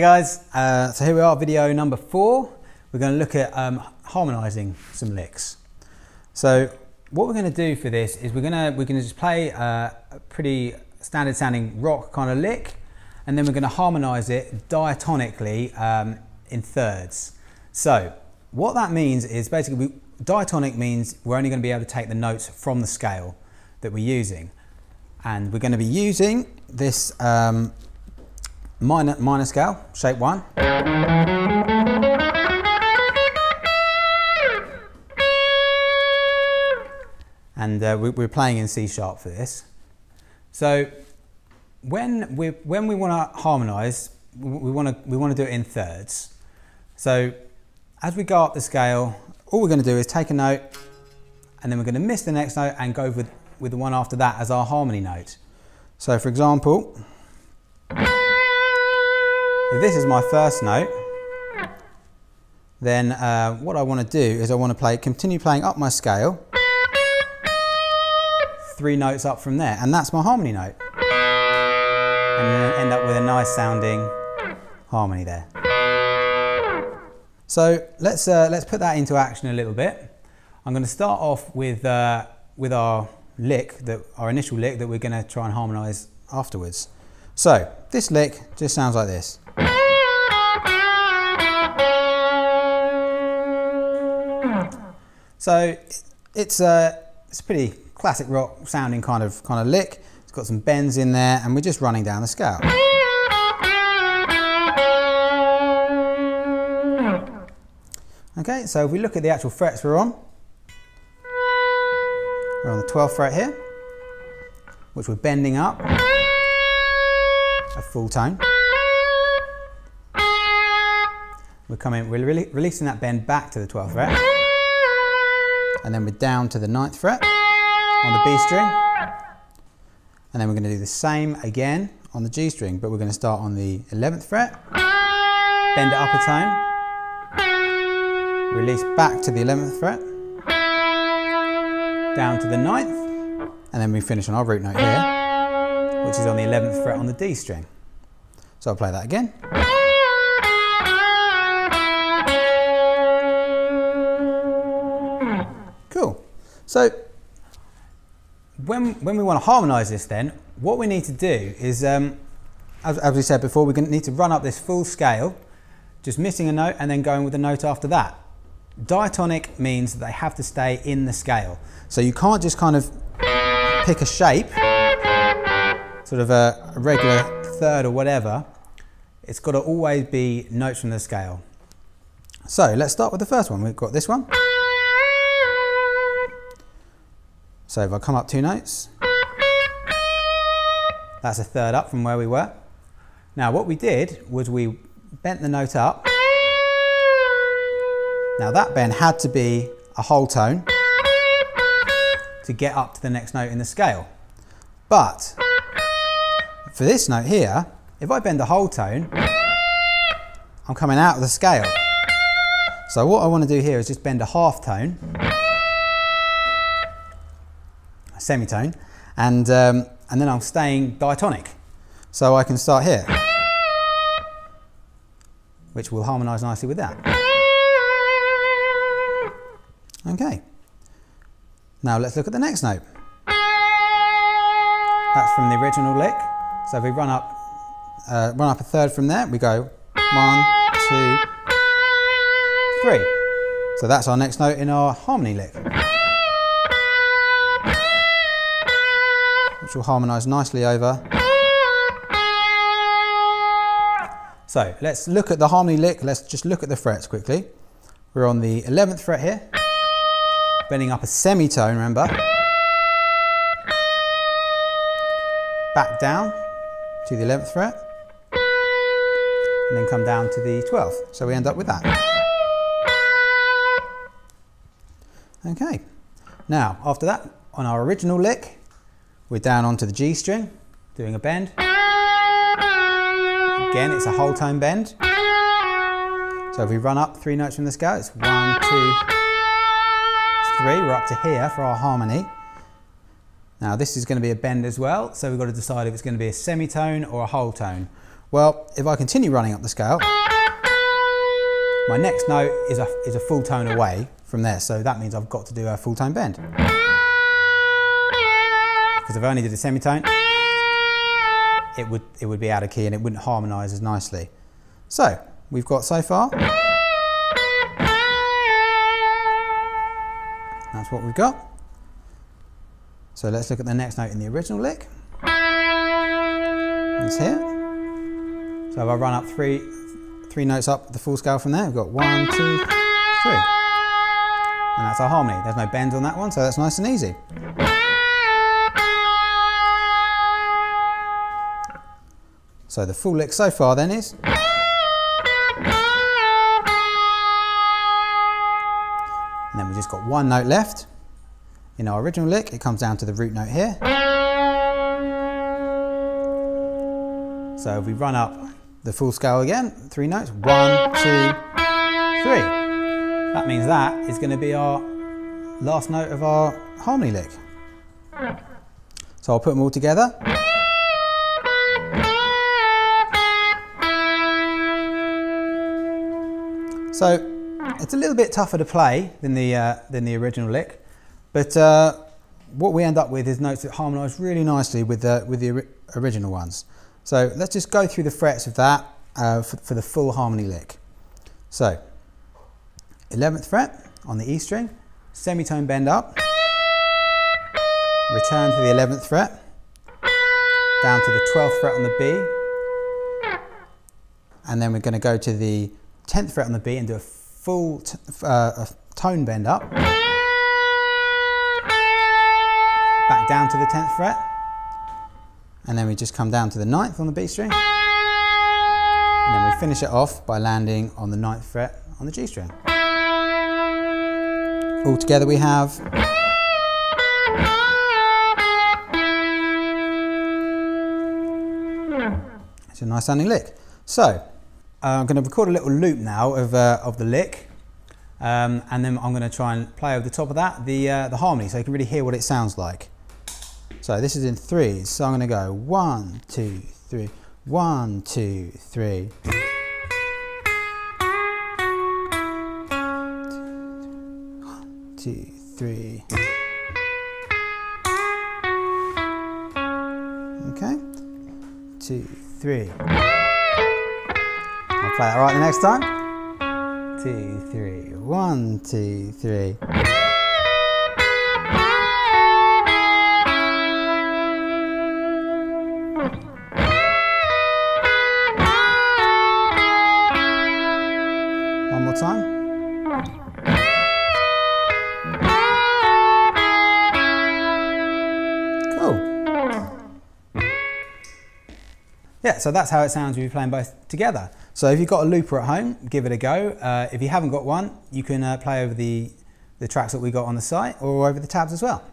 Hey guys, uh, so here we are, video number four. We're going to look at um, harmonizing some licks. So what we're going to do for this is we're going to we're going to just play uh, a pretty standard sounding rock kind of lick, and then we're going to harmonize it diatonically um, in thirds. So what that means is basically we, diatonic means we're only going to be able to take the notes from the scale that we're using, and we're going to be using this um, minor minor scale, shape one. and uh, we, are playing in C sharp for this. So when we when we want to harmonize, we want to we want to do it in thirds. So as we go up the scale, all we're going to do is take a note, and then we're going to miss the next note and go with with the one after that as our harmony note. So for example, if this is my first note, then uh, what I want to do is I want to play continue playing up my scale three notes up from there, and that's my harmony note. And end up with a nice sounding harmony there. So let's, uh, let's put that into action a little bit. I'm going to start off with, uh, with our lick, that, our initial lick that we're going to try and harmonise afterwards. So this lick just sounds like this. So it's, uh, it's a pretty classic rock sounding kind of kind of lick. It's got some bends in there and we're just running down the scale. Okay, so if we look at the actual frets we're on, we're on the 12th fret here, which we're bending up a full tone. We're coming, we're releasing that bend back to the 12th fret, and then we're down to the ninth fret on the B string. And then we're going to do the same again on the G string, but we're going to start on the 11th fret, bend it up a tone, release back to the 11th fret, down to the 9th, and then we finish on our root note here, which is on the 11th fret on the D string. So I'll play that again. So when, when we want to harmonise this then, what we need to do is, um, as, as, we said before, we're going to need to run up this full scale, just missing a note and then going with a note after that. Diatonic means that they have to stay in the scale. So you can't just kind of pick a shape, sort of a regular third or whatever. It's got to always be notes from the scale. So let's start with the first one. We've got this one. So if I come up two notes, that's a third up from where we were. Now what we did was we bent the note up. Now that bend had to be a whole tone to get up to the next note in the scale. But for this note here, if I bend the whole tone, I'm coming out of the scale. So what I want to do here is just bend a half tone semitone, and, um, and then I'm staying diatonic. So I can start here, which will harmonise nicely with that. Okay, now let's look at the next note. That's from the original lick. So if we run up, uh, run up a third from there, we go one, two, three. So that's our next note in our harmony lick. Which will harmonise nicely over. So let's look at the harmony lick. Let's just look at the frets quickly. We're on the 11th fret here, bending up a semitone, remember. Back down to the 11th fret, and then come down to the 12th. So we end up with that. Okay, now after that, on our original lick, we're down onto the G string, doing a bend. Again, it's a whole tone bend. So if we run up three notes from the scale, it's one, two, three. We're up to here for our harmony. Now this is going to be a bend as well, so we've got to decide if it's going to be a semitone or a whole tone. Well, if I continue running up the scale, my next note is a, is a full tone away from there, so that means I've got to do a full tone bend. Because if I only did a semitone, it would, it would be out of key and it wouldn't harmonise as nicely. So, we've got so far. That's what we've got. So let's look at the next note in the original lick. It's here. So if I run up three, three notes up the full scale from there, we've got one, two, three. And that's our harmony. There's no bend on that one, so that's nice and easy. So the full lick so far then is. And then we've just got one note left. In our original lick, it comes down to the root note here. So if we run up the full scale again, three notes, one, two, three. That means that is going to be our last note of our harmony lick. So I'll put them all together. So it's a little bit tougher to play than the, uh, than the original lick, but uh, what we end up with is notes that harmonise really nicely with the, with the original ones. So let's just go through the frets of that uh, for, for, the full harmony lick. So 11th fret on the E string, semitone bend up, return to the 11th fret, down to the 12th fret on the B, and then we're going to go to the 10th fret on the B and do a full uh, a tone bend up. Back down to the 10th fret. And then we just come down to the 9th on the B string. And then we finish it off by landing on the 9th fret on the G string. All together we have It's a nice sounding lick. So, I'm going to record a little loop now of, uh, of the lick. Um, and then I'm going to try and play over the top of that the, uh, the harmony so you can really hear what it sounds like. So this is in threes. So I'm going to go one, two, three, one, two, three. One, two, three. Okay. Two, three. Play that right the next time. Two, three, one, two, three. One more time. Yeah, so that's how it sounds when you're playing both together. So if you've got a looper at home, give it a go. Uh, if you haven't got one, you can uh, play over the, the tracks that we got on the site or over the tabs as well.